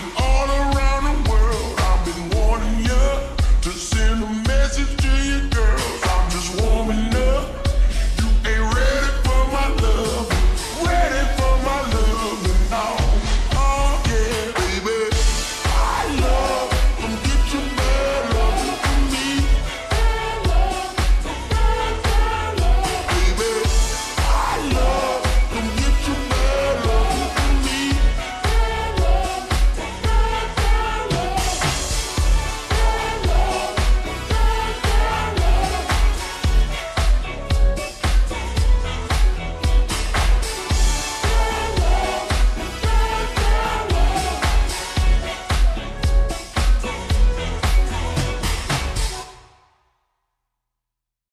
We.